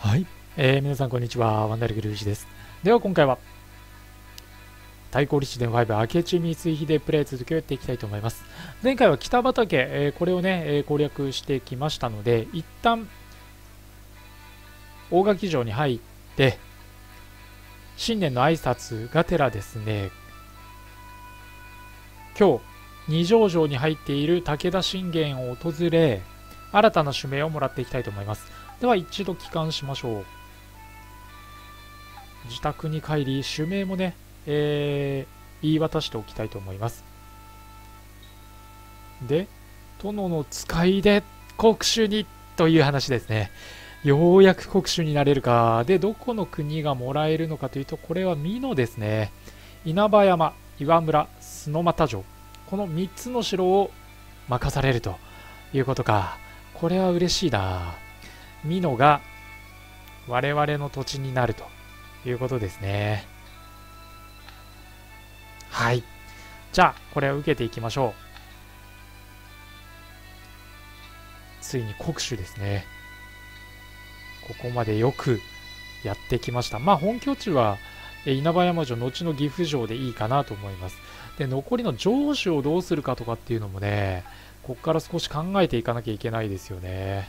はい、えー、皆さんこんにちは。ワンダルグルージです。では今回は対抗立志伝5明智光秀プレイ続きをやっていきたいと思います。前回は北畠、えー、これをね、えー、攻略してきましたので一旦大垣城に入って新年の挨拶がてらですね今日二条城に入っている武田信玄を訪れ新たな指名をもらっていきたいと思います。では一度帰還しましょう。自宅に帰り指名もね、えー、言い渡しておきたいと思います。で殿の使いで国主にという話ですね。ようやく国主になれるか。でどこの国がもらえるのかというとこれは美濃ですね。稲葉山岩村須ノ俣城。この3つの城を任されるということか。これは嬉しいな。美濃が我々の土地になるということですね。はい。じゃあこれを受けていきましょう。ついに国主ですね。ここまでよくやってきました。まあ本拠地は稲葉山城後の岐阜城でいいかなと思います。で残りの城主をどうするかとかっていうのもねここから少し考えていかなきゃいけないですよね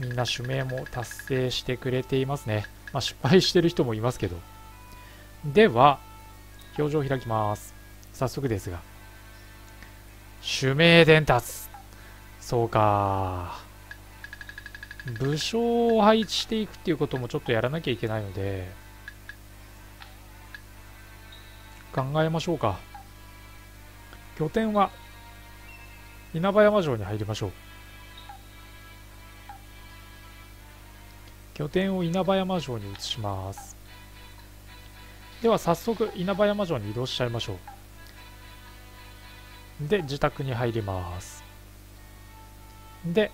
みんな署名も達成してくれていますね。まあ、失敗してる人もいますけど。では、表情を開きます。早速ですが。署名伝達。そうか。武将を配置していくっていうこともちょっとやらなきゃいけないので、考えましょうか。拠点は稲葉山城に入りましょう。拠点を稲葉山城に移します。では早速稲葉山城に移動しちゃいましょう。で自宅に入ります。で、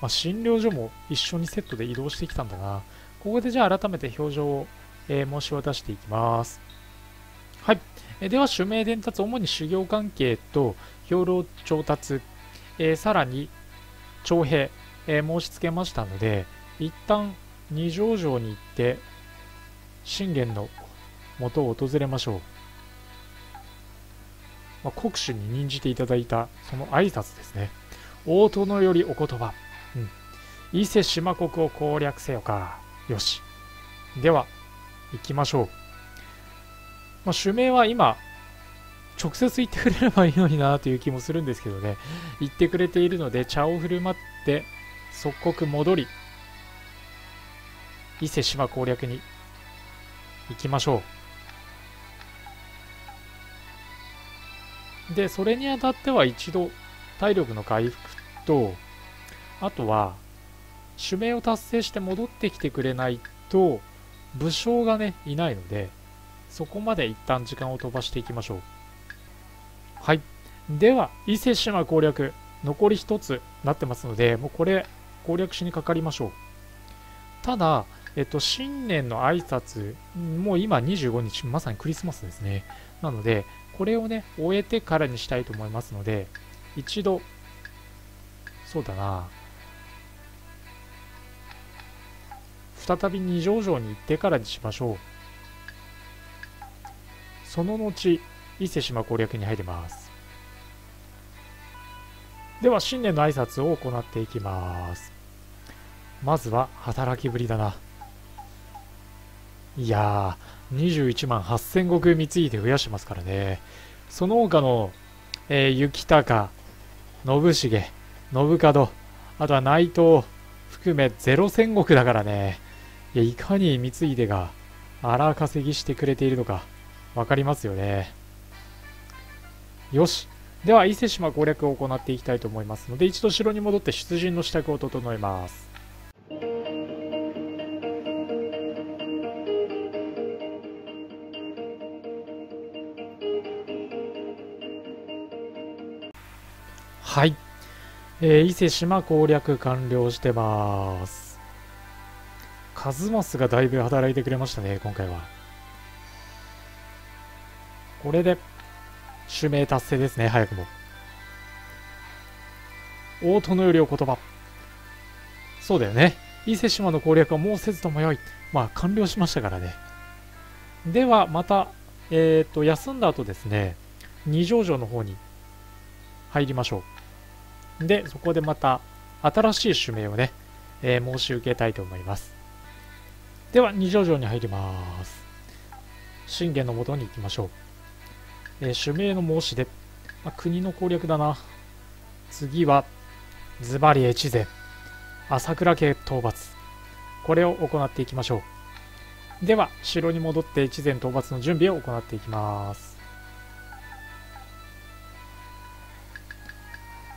まあ、診療所も一緒にセットで移動してきたんだなここでじゃあ改めて表情を、えー、申し渡していきます、では指名伝達主に修行関係と兵糧調達、え、さらに徴兵、え申し付けましたので一旦二条城に行って信玄の元を訪れましょう、まあ、国主に任じていただいたその挨拶ですね。大殿よりお言葉、うん、伊勢志摩国を攻略せよか。よし。では行きましょう、まあ、主名は今直接言ってくれればいいのになという気もするんですけどね言ってくれているので茶を振る舞って即刻戻り伊勢志摩攻略に行きましょう。で、それにあたっては一度体力の回復と、あとは、主命を達成して戻ってきてくれないと、武将がね、いないので、そこまで一旦時間を飛ばしていきましょう。はい。では、伊勢志摩攻略、残り1つなってますので、もうこれ、攻略しにかかりましょう。ただ、えっと、新年の挨拶、もう今25日、まさにクリスマスですね。なので、これをね、終えてからにしたいと思いますので、一度、そうだな、再び二条城に行ってからにしましょう。その後、伊勢志摩攻略に入ります。では、新年の挨拶を行っていきます。まずは、働きぶりだな。いやー、21万8000石貢いで増やしてますからね。その他の、えー、雪高、信重、信門、あとは内藤含め0戦石だからね。いや、いかに三井出が荒稼ぎしてくれているのか分かりますよね。よし。では、伊勢志摩攻略を行っていきたいと思いますので、一度城に戻って出陣の支度を整えます。はい。えー、伊勢島攻略完了してます。カズマスがだいぶ働いてくれましたね、今回は。これで、指名達成ですね、早くも。大殿よりお言葉。そうだよね。伊勢志摩の攻略はもうせずともよい。まあ、完了しましたからね。では、また、えっ、ー、と、休んだ後ですね、二条城の方に入りましょう。で、そこでまた、新しい指名をね、えー、申し受けたいと思います。では、二条城に入ります。信玄のもとに行きましょう。えー、指名の申し出。まあ、国の攻略だな。次は、ズバリ越前。朝倉家討伐。これを行っていきましょう。では、城に戻って越前討伐の準備を行っていきます。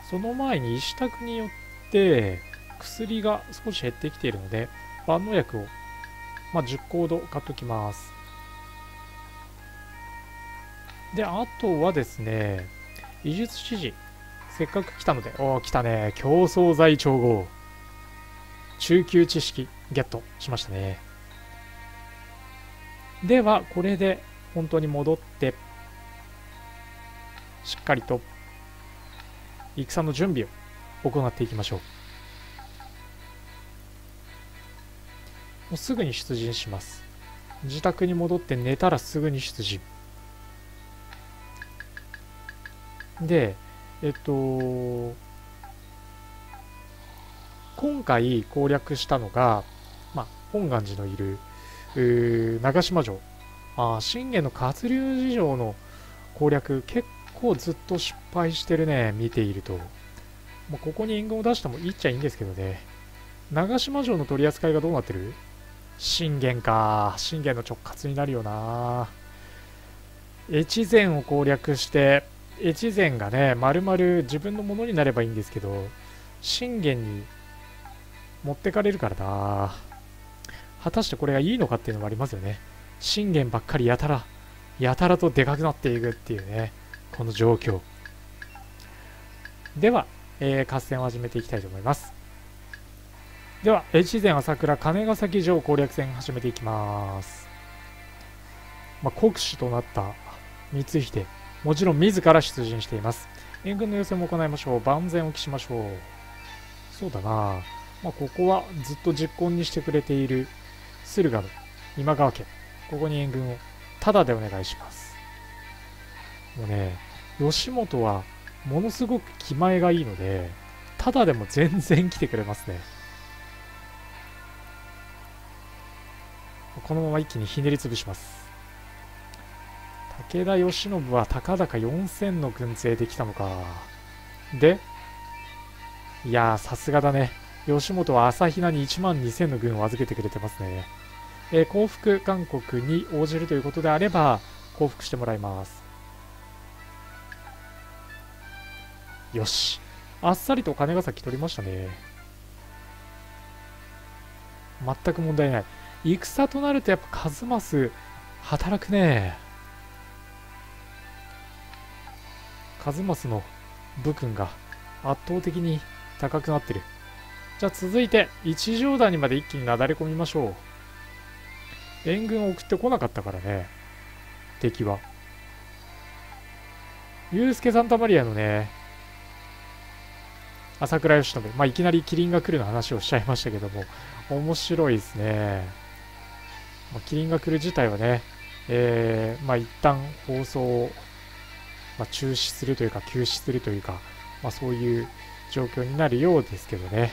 その前に石宅によって薬が少し減ってきているので、万能薬を、まあ、10コード買っときます。で、あとはですね、医術指示。せっかく来たので、おお、来たね。競争剤調合。中級知識ゲットしましたね。では、これで本当に戻って、しっかりと戦の準備を行っていきましょう。もうすぐに出陣します。自宅に戻って寝たらすぐに出陣。で、えっと、今回攻略したのが、まあ、本願寺のいる長島城。あ信玄の活龍寺城の攻略結構ずっと失敗してるね、見ていると。もうここに援軍を出してもいいっちゃいいんですけどね。長島城の取り扱いがどうなってる？信玄か。信玄の直轄になるよな。越前を攻略して、越前がね、まるまる自分のものになればいいんですけど、信玄に持ってかれるからな。果たしてこれがいいのかっていうのもありますよね。信玄ばっかりやたら、やたらとでかくなっていくっていうね、この状況。では、えー、合戦を始めていきたいと思います。では、越前朝倉金ヶ崎城攻略戦始めていきます。まあ、国主となった光秀、もちろん自ら出陣しています。援軍の予選も行いましょう。万全を期しましょう。そうだなまあ、ここはずっと実行にしてくれている駿河の今川家。ここに援軍をタダでお願いします。もうね、吉本はものすごく気前がいいので、ただでも全然来てくれますね。このまま一気にひねり潰します。武田義信はたかだか4000の軍勢できたのか。で、いや、さすがだね。吉本は朝比奈に1万2000の軍を預けてくれてますね。えー、降伏勧告に応じるということであれば、降伏してもらいます。よし。あっさりと金ヶ崎取りましたね。全く問題ない。戦となるとやっぱ数ます働くね。数ますの武君が圧倒的に高くなってる。じゃあ続いて一条谷まで一気になだれ込みましょう。援軍を送ってこなかったからね。敵は。ユースケ・サンタマリアのね、朝倉義信。まあ、いきなりキリンが来るの話をしちゃいましたけども、面白いですね。まあ、キリンが来る自体はね、えー、まあ、一旦放送を、まあ、中止するというか、休止するというか、まあ、そういう状況になるようですけどね。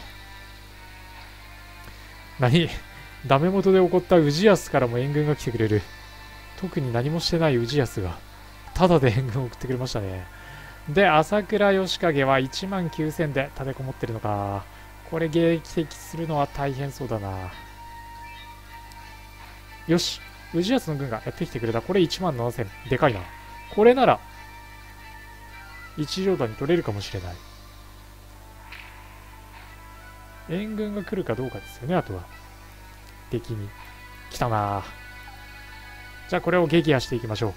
何ダメ元で起こった氏康からも援軍が来てくれる。特に何もしてない氏康が、ただで援軍を送ってくれましたね。で、朝倉義景は1万9000で立てこもってるのか。これ迎撃するのは大変そうだな。よし。氏康の軍がやってきてくれた。これ1万7000。でかいな。これなら、一条段に取れるかもしれない。援軍が来るかどうかですよね、あとは。敵に。来たなじゃあこれを撃破していきましょう。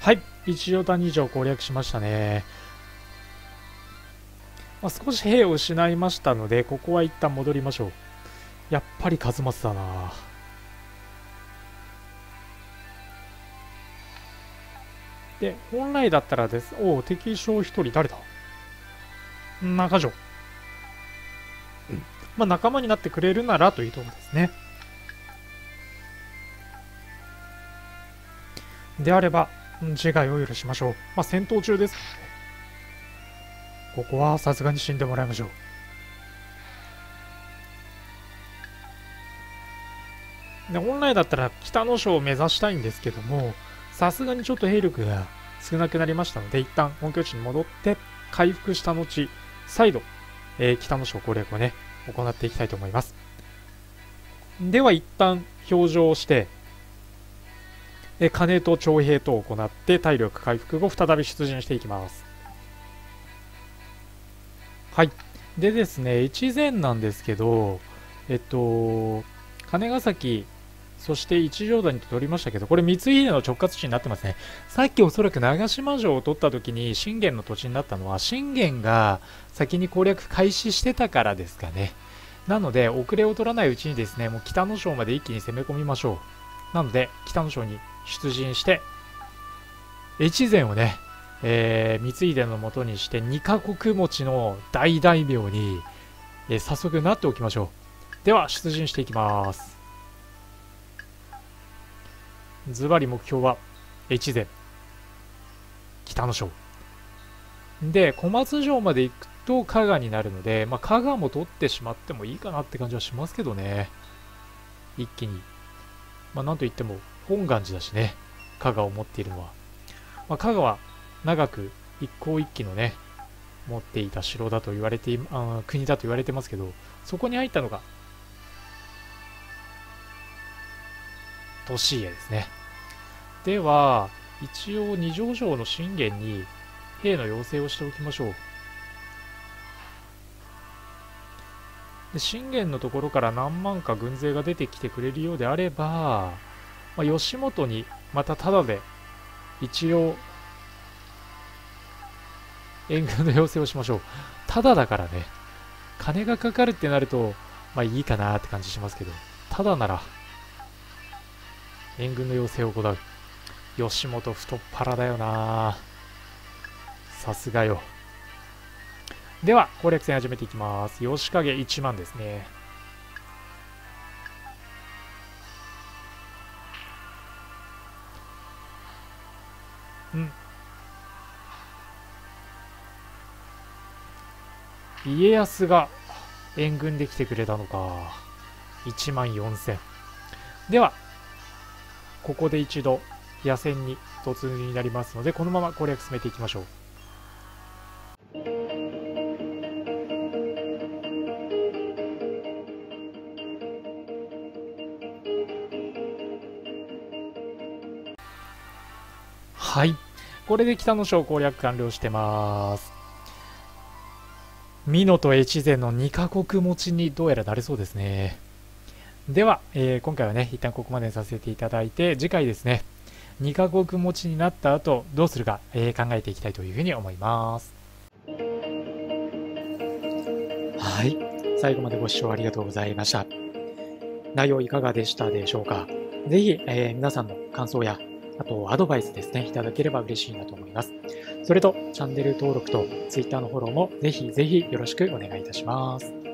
はい、一条谷城攻略しましたね。まあ、少し兵を失いましたので、ここは一旦戻りましょう。やっぱり数松だなで、本来だったらです。おお、敵将一人誰だ？中条。うん。まあ、仲間になってくれるならというところですね。であれば、自害を許しましょう。まあ、戦闘中です。ここはさすがに死んでもらいましょう。で本来だったら北の章を目指したいんですけども、さすがにちょっと兵力が少なくなりましたので、一旦本拠地に戻って回復した後、再度、えー、北の章攻略をね、行っていきたいと思います。では一旦表情をして、え金と徴兵とを行って体力回復後再び出陣していきます。はい。でですね、越前なんですけど、えっと、金ヶ崎、そして一条谷と取りましたけど、これ三井秀の直轄地になってますね。さっきおそらく長島城を取った時に信玄の土地になったのは、信玄が先に攻略開始してたからですかね。なので、遅れを取らないうちにですね、もう北の章まで一気に攻め込みましょう。なので、北の章に出陣して、越前をね、えー、三井伝のもとにして2カ国持ちの大大名に、えー、早速なっておきましょう。では、出陣していきます。ズバリ目標は、越前、北の章。で、小松城まで行くと加賀になるので、まあ、加賀も取ってしまってもいいかなって感じはしますけどね。一気に。まあ、なんといっても、本願寺だしね、加賀を持っているのは。まあ、加賀は長く一向一揆のね、持っていた城だと言われてあ国だと言われてますけど、そこに入ったのが、利家ですね。では、一応二条城の信玄に兵の要請をしておきましょう。で信玄のところから何万か軍勢が出てきてくれるようであれば、まあ、吉本にまたタダで一応援軍の要請をしましょう。タダだからね。金がかかるってなると、まあいいかなって感じしますけど、タダなら援軍の要請を行う。吉本太っ腹だよなさすがよ。では、攻略戦始めていきます。吉影1万ですね。うん家康が援軍で来てくれたのか。1万4000。では、ここで一度野戦に突入になりますので、このまま攻略進めていきましょう。はい。これで北の章攻略完了してます。美濃と越前の2カ国持ちにどうやらなれそうですね。では、えー、今回はね、一旦ここまでにさせていただいて、次回ですね、2カ国持ちになった後、どうするか、えー、考えていきたいというふうに思います。はい。最後までご視聴ありがとうございました。内容いかがでしたでしょうかぜひ、えー、皆さんの感想や、あとアドバイスですね、いただければ嬉しいなと思います。それと、チャンネル登録と Twitter のフォローもぜひぜひよろしくお願いいたします。